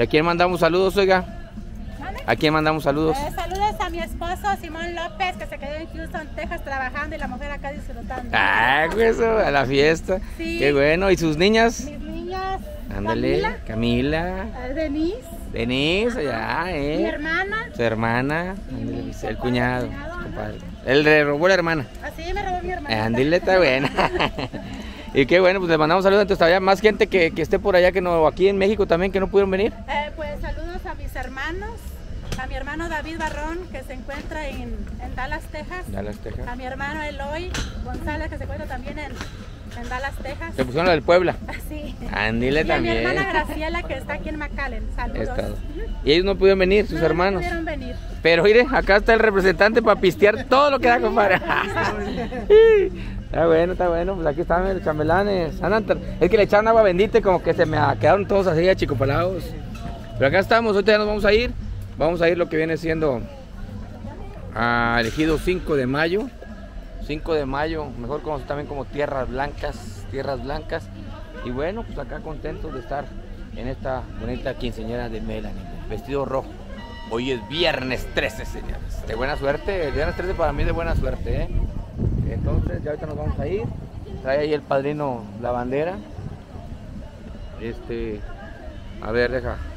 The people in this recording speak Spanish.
¿Y a quién mandamos saludos, oiga? ¿A quién mandamos saludos? Eh, saludos a mi esposo Simón López, que se quedó en Houston, Texas, trabajando y la mujer acá disfrutando. Ah, pues eso, a la fiesta. Sí. Qué bueno. ¿Y sus niñas? Mis niñas, Ándale, Camila, Camila, eh, Denise, Denise, allá, mi ¿eh? hermana. Su hermana, Y mi ándale, el cuñado, compadre. Él le robó la hermana. Así me robó mi hermana. Ándale, está buena. y qué bueno, pues le mandamos saludos. Entonces, todavía más gente que, que esté por allá, que no, aquí en México también, que no pudieron venir. Eh, pues saludos a mis hermanos, a mi hermano David Barrón, que se encuentra en, en Dallas, Texas. Dallas, Texas. A mi hermano Eloy González, que se encuentra también en, en Dallas, Texas. Se pusieron la del Puebla. Sí. Ándale Y a mi también. hermana Graciela, que está aquí en McAllen. Saludos. Estado. Y ellos no pudieron venir, sus No, hermanos. No pudieron venir. Pero mire, acá está el representante para pistear todo lo que da, compadre. está bueno, está bueno. Pues aquí están los chambelanes. Es que le echaron agua bendita y como que se me quedaron todos así achicopalados. Pero acá estamos, ahorita ya nos vamos a ir. Vamos a ir lo que viene siendo a elegido 5 de mayo. 5 de mayo, mejor conocido también como Tierras Blancas, Tierras Blancas. Y bueno, pues acá contentos de estar en esta bonita quinceañera de Melanie, vestido rojo. Hoy es viernes 13, señores. De buena suerte, el viernes 13 para mí es de buena suerte, ¿eh? Entonces, ya ahorita nos vamos a ir. Trae ahí el padrino la bandera. Este, a ver, deja.